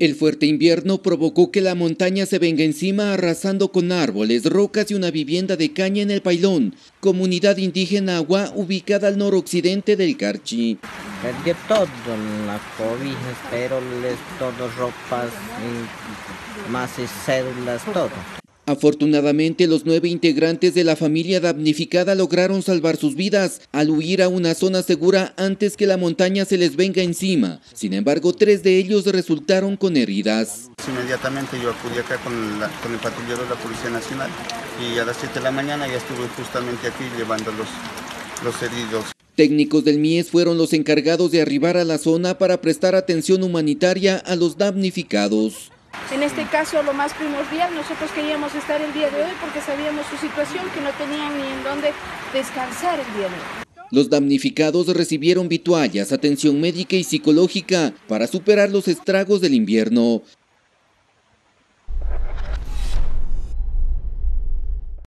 El fuerte invierno provocó que la montaña se venga encima arrasando con árboles, rocas y una vivienda de caña en el Pailón, comunidad indígena agua ubicada al noroccidente del Carchi. Perdió todo, las cobijas, peroles, todo ropas, más cédulas, todo. Afortunadamente, los nueve integrantes de la familia damnificada lograron salvar sus vidas al huir a una zona segura antes que la montaña se les venga encima. Sin embargo, tres de ellos resultaron con heridas. Inmediatamente yo acudí acá con, el patrullero de la Policía Nacional y a las 7 de la mañana ya estuve justamente aquí llevando los, los heridos. Técnicos del MIES fueron los encargados de arribar a la zona para prestar atención humanitaria a los damnificados. En este caso, lo más primordial, nosotros queríamos estar el día de hoy porque sabíamos su situación, que no tenían ni en dónde descansar el día de hoy. Los damnificados recibieron vituallas, atención médica y psicológica para superar los estragos del invierno.